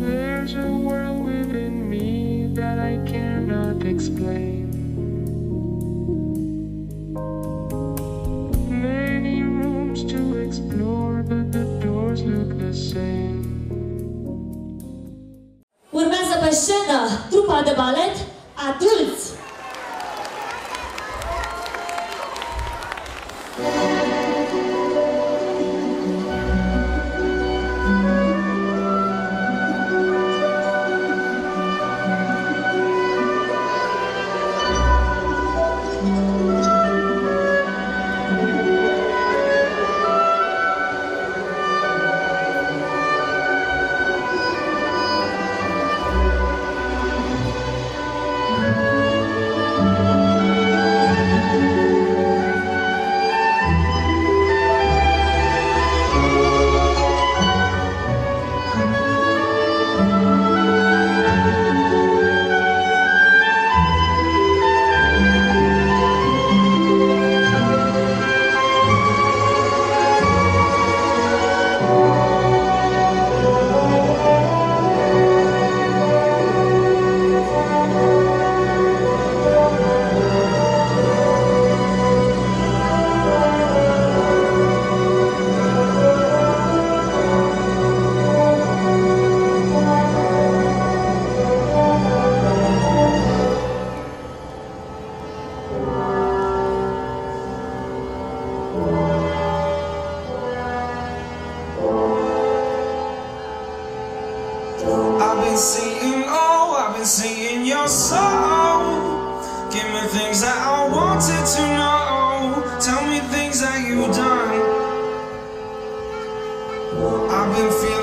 there's a world within me that I cannot explain. Many rooms to explore, but the doors look the same. Trupa de. Been seeing, oh, I've been seeing your soul. Give me things that I wanted to know. Tell me things that you've done. I've been feeling